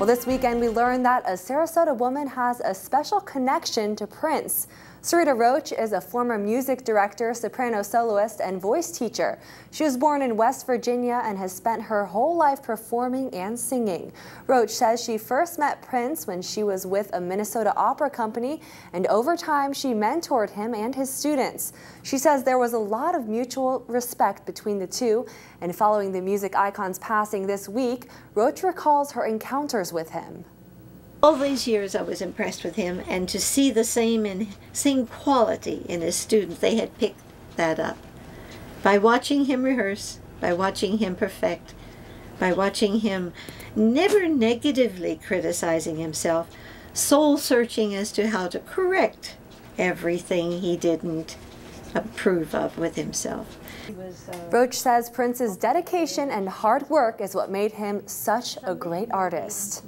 Well, this weekend we learned that a Sarasota woman has a special connection to Prince. Sarita Roach is a former music director, soprano soloist, and voice teacher. She was born in West Virginia and has spent her whole life performing and singing. Roach says she first met Prince when she was with a Minnesota opera company, and over time she mentored him and his students. She says there was a lot of mutual respect between the two, and following the music icon's passing this week, Roach recalls her encounters with him. All these years I was impressed with him and to see the same in same quality in his students they had picked that up. By watching him rehearse by watching him perfect by watching him never negatively criticizing himself soul searching as to how to correct everything he didn't approve of with himself Roach says Prince's dedication and hard work is what made him such a great artist.